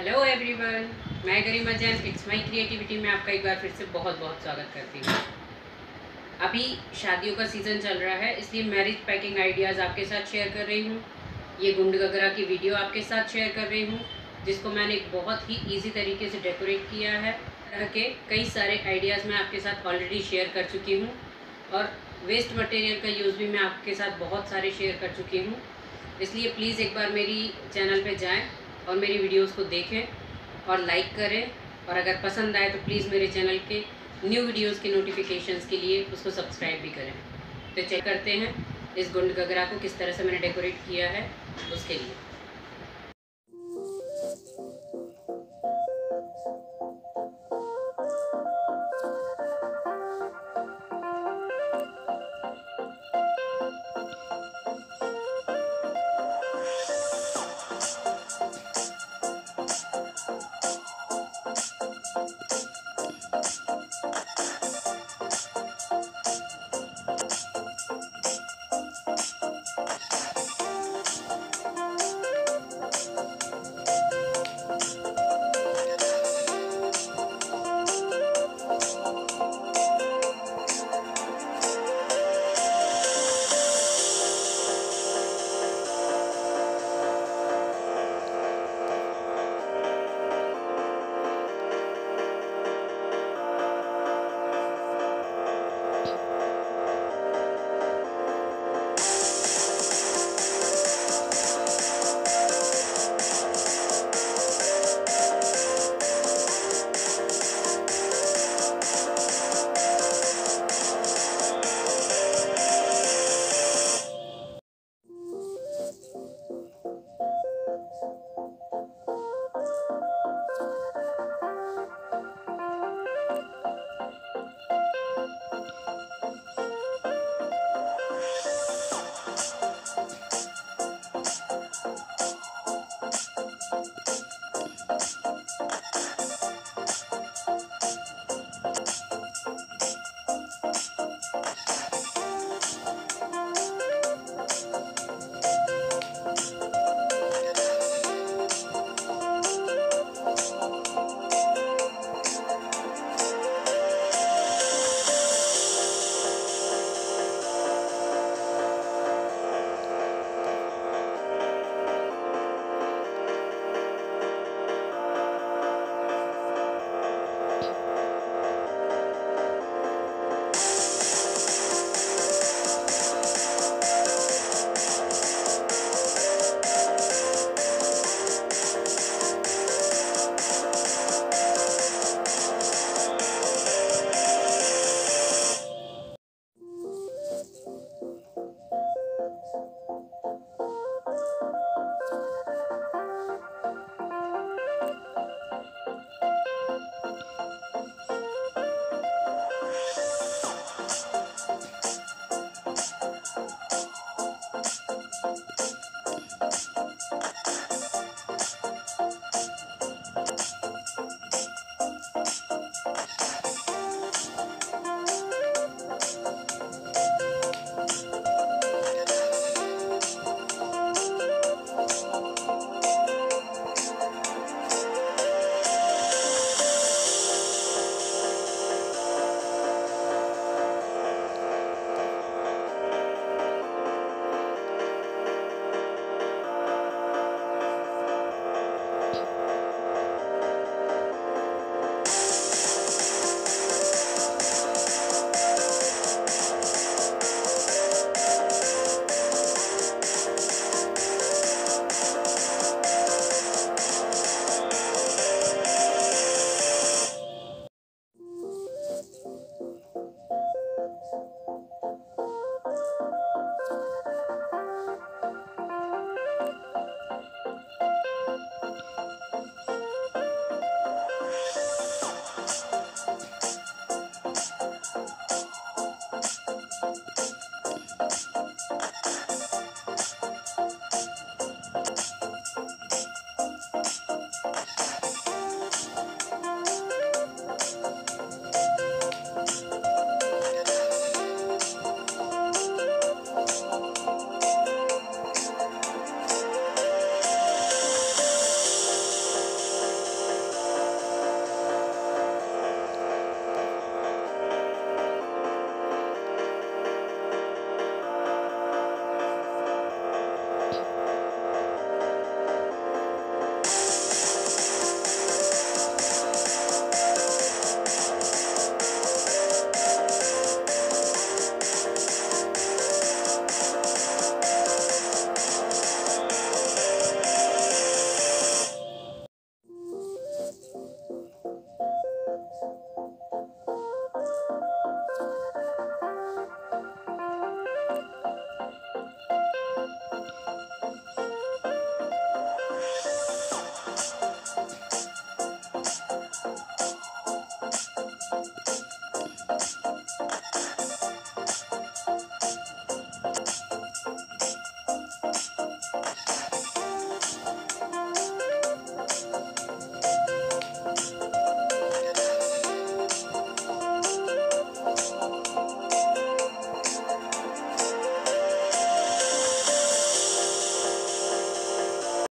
Hello everyone मैं Garima Jain. It's my creativity में आपका एक बार फिर से बहुत बहुत स्वागत करती हूँ। अभी शादियों का सीज़न चल रहा है, इसलिए मैरिज पैकिंग आइडियाज़ आपके साथ शेयर कर रही हूँ। ये गुंड गगरा की वीडियो आपके साथ शेयर कर रही हूँ, जिसको मैंने एक बहुत ही ईजी तरीके से डेकोरेट किया है। तरह के कई सारे आइडियाज़ मैं आपके साथ ऑलरेडी शेयर कर चुकी हूँ और वेस्ट मटेरियल का यूज़ भी मैं आपके साथ बहुत सारे शेयर कर चुकी हूँ। इसलिए प्लीज़ एक बार मेरी चैनल पे जाएँ। और मेरी वीडियोस को देखें और लाइक करें। और अगर पसंद आए तो प्लीज़ मेरे चैनल के न्यू वीडियोस के नोटिफिकेशंस के लिए उसको सब्सक्राइब भी करें। तो चेक करते हैं इस गुंड गगरा को किस तरह से मैंने डेकोरेट किया है उसके लिए।